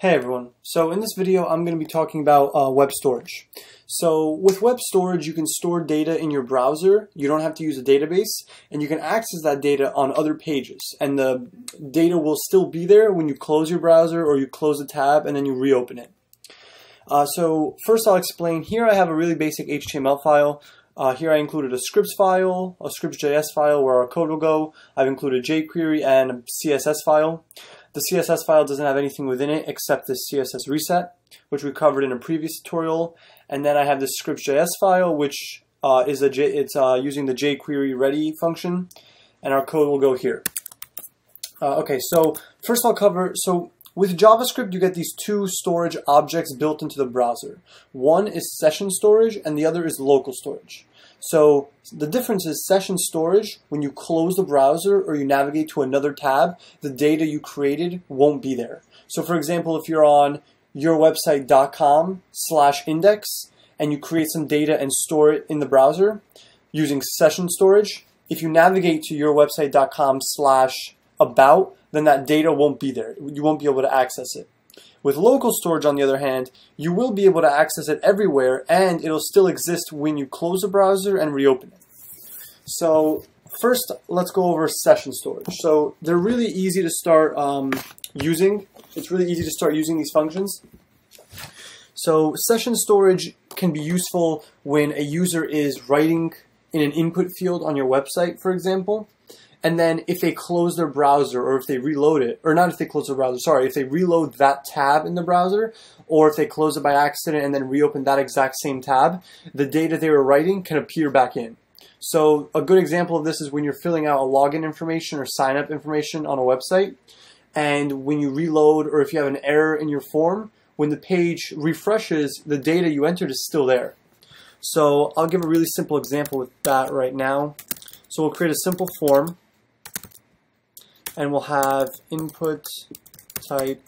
Hey everyone, so in this video I'm going to be talking about uh, web storage. So with web storage you can store data in your browser, you don't have to use a database, and you can access that data on other pages. And the data will still be there when you close your browser or you close a tab and then you reopen it. Uh, so first I'll explain, here I have a really basic HTML file. Uh, here I included a scripts file, a scripts.js file where our code will go. I've included jQuery and a CSS file. The CSS file doesn't have anything within it except this CSS reset, which we covered in a previous tutorial. And then I have this scripts.js file, which uh, is a J, it's uh, using the jQuery ready function, and our code will go here. Uh, okay, so first I'll cover, so with JavaScript, you get these two storage objects built into the browser. One is session storage, and the other is local storage. So the difference is session storage, when you close the browser or you navigate to another tab, the data you created won't be there. So for example, if you're on yourwebsite.com slash index and you create some data and store it in the browser using session storage, if you navigate to yourwebsite.com slash about, then that data won't be there. You won't be able to access it. With local storage, on the other hand, you will be able to access it everywhere and it'll still exist when you close the browser and reopen it. So first, let's go over session storage. So they're really easy to start um, using. It's really easy to start using these functions. So session storage can be useful when a user is writing in an input field on your website, for example. And then if they close their browser or if they reload it, or not if they close their browser, sorry, if they reload that tab in the browser, or if they close it by accident and then reopen that exact same tab, the data they were writing can appear back in. So a good example of this is when you're filling out a login information or sign up information on a website, and when you reload or if you have an error in your form, when the page refreshes, the data you entered is still there. So I'll give a really simple example with that right now. So we'll create a simple form and we'll have input type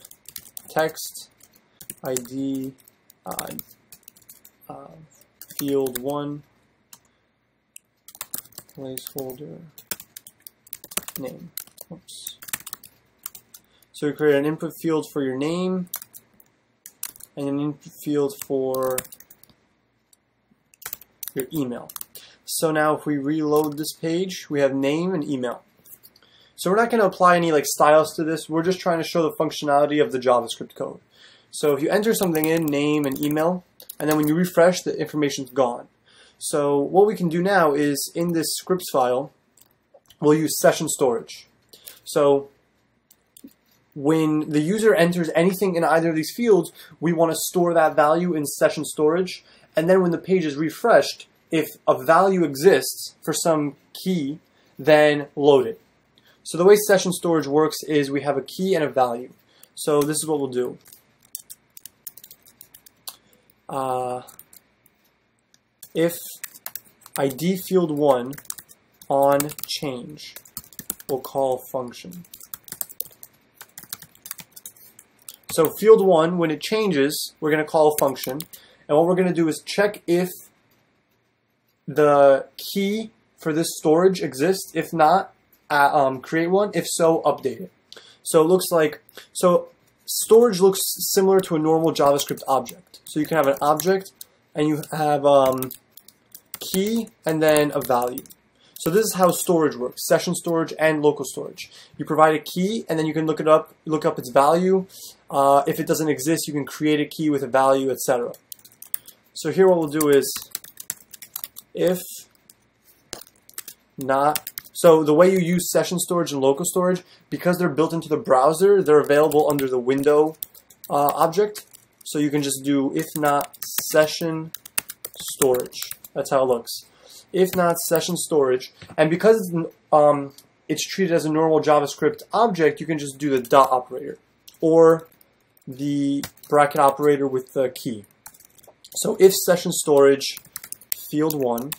text ID uh, uh, field one placeholder name. Oops. So we create an input field for your name and an input field for your email. So now if we reload this page, we have name and email. So we're not going to apply any like styles to this. We're just trying to show the functionality of the JavaScript code. So if you enter something in, name and email, and then when you refresh, the information's gone. So what we can do now is in this scripts file, we'll use session storage. So when the user enters anything in either of these fields, we want to store that value in session storage. And then when the page is refreshed, if a value exists for some key, then load it. So the way session storage works is we have a key and a value. So this is what we'll do. Uh, if ID field 1 on change, we'll call function. So field 1, when it changes, we're going to call a function. And what we're going to do is check if the key for this storage exists. If not, uh, um, create one? If so, update it. So it looks like, so storage looks similar to a normal JavaScript object. So you can have an object and you have um, key and then a value. So this is how storage works, session storage and local storage. You provide a key and then you can look it up, look up its value. Uh, if it doesn't exist, you can create a key with a value, etc. So here what we'll do is if not so the way you use session storage and local storage, because they're built into the browser, they're available under the window uh, object. So you can just do if not session storage. That's how it looks. If not session storage. And because um, it's treated as a normal JavaScript object, you can just do the dot operator or the bracket operator with the key. So if session storage field one,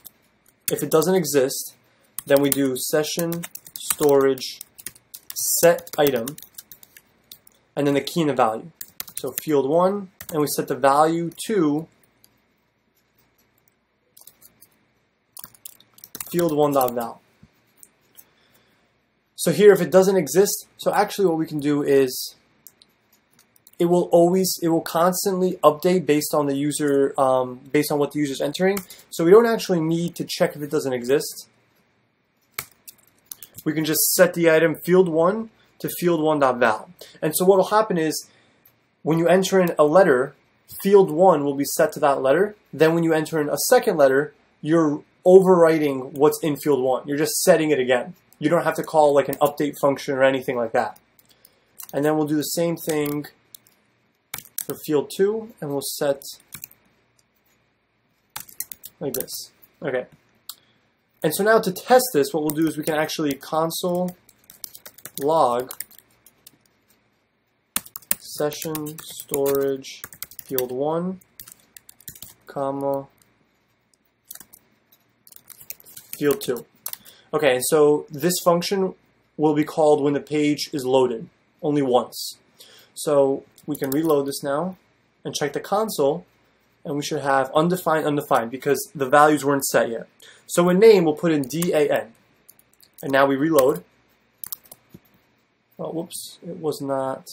if it doesn't exist, then we do session storage set item and then the key and the value. So field one, and we set the value to field one dot val. So here, if it doesn't exist, so actually what we can do is it will always, it will constantly update based on the user, um, based on what the user is entering. So we don't actually need to check if it doesn't exist. We can just set the item field one to field one.val. And so what will happen is when you enter in a letter, field one will be set to that letter. Then when you enter in a second letter, you're overwriting what's in field one. You're just setting it again. You don't have to call like an update function or anything like that. And then we'll do the same thing for field two, and we'll set like this. Okay. And so now to test this, what we'll do is we can actually console log session storage field one, comma, field two. Okay, and so this function will be called when the page is loaded, only once. So we can reload this now and check the console, and we should have undefined, undefined, because the values weren't set yet. So in name, we'll put in DAN. And now we reload. Oh, whoops, it was not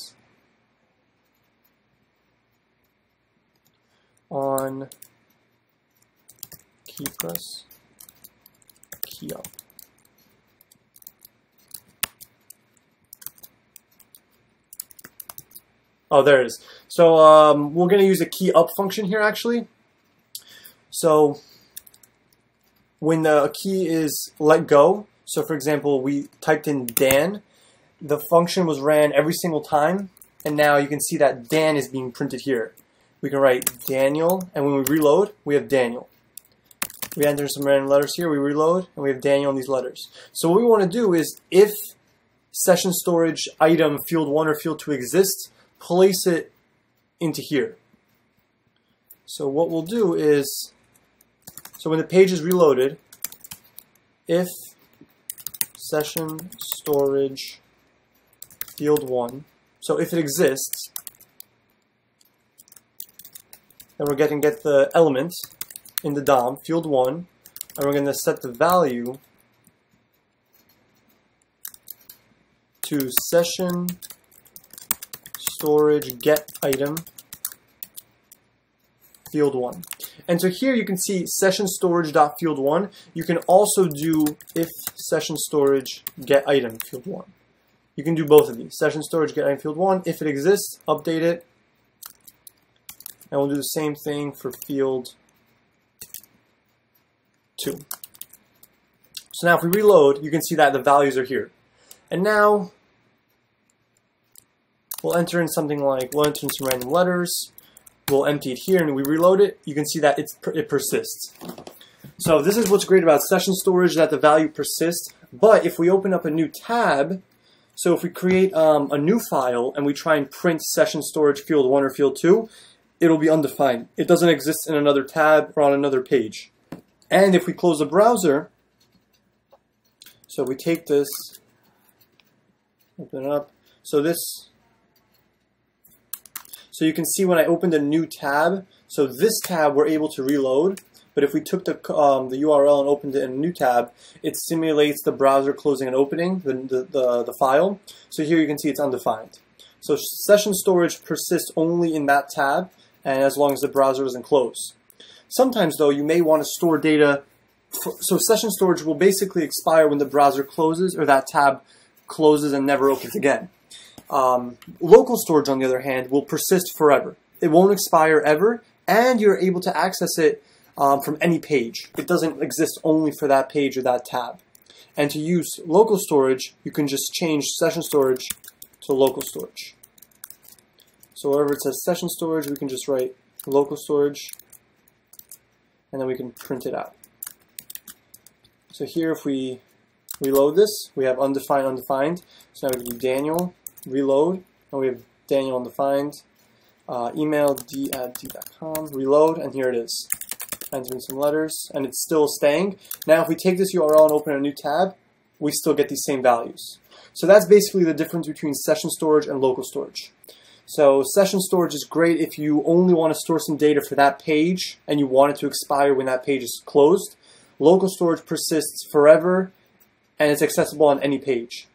on key press, key up. Oh, there it is. So um, we're going to use a key up function here, actually. So when the key is let go, so for example, we typed in Dan, the function was ran every single time, and now you can see that Dan is being printed here. We can write Daniel, and when we reload, we have Daniel. We enter some random letters here, we reload, and we have Daniel in these letters. So what we want to do is, if session storage item field 1 or field 2 exists, place it into here. So what we'll do is, so when the page is reloaded, if session storage field 1, so if it exists, then we're going to get the element in the DOM, field 1, and we're going to set the value to session storage get item field 1. And so here you can see session storage dot field 1. You can also do if session storage get item field 1. You can do both of these. Session storage get item field 1. If it exists, update it. And we'll do the same thing for field 2. So now if we reload, you can see that the values are here. And now We'll enter in something like, we'll enter in some random letters, we'll empty it here, and we reload it, you can see that it persists. So this is what's great about session storage, that the value persists, but if we open up a new tab, so if we create um, a new file and we try and print session storage field 1 or field 2, it'll be undefined. It doesn't exist in another tab or on another page. And if we close the browser, so we take this, open it up, so this so you can see when I opened a new tab, so this tab we're able to reload, but if we took the, um, the URL and opened it in a new tab, it simulates the browser closing and opening the, the, the, the file. So here you can see it's undefined. So session storage persists only in that tab, and as long as the browser isn't closed. Sometimes though, you may want to store data, for, so session storage will basically expire when the browser closes or that tab closes and never opens again. Um, local storage, on the other hand, will persist forever. It won't expire ever, and you're able to access it um, from any page. It doesn't exist only for that page or that tab. And to use local storage, you can just change session storage to local storage. So wherever it says session storage, we can just write local storage, and then we can print it out. So here, if we reload this, we have undefined, undefined. So now we can do Daniel reload, and we have Daniel undefined. Uh, email d at d.com, reload, and here it is. Entering some letters, and it's still staying. Now, if we take this URL and open a new tab, we still get these same values. So that's basically the difference between session storage and local storage. So session storage is great if you only want to store some data for that page and you want it to expire when that page is closed. Local storage persists forever and it's accessible on any page.